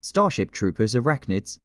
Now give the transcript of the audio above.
Starship Troopers Arachnids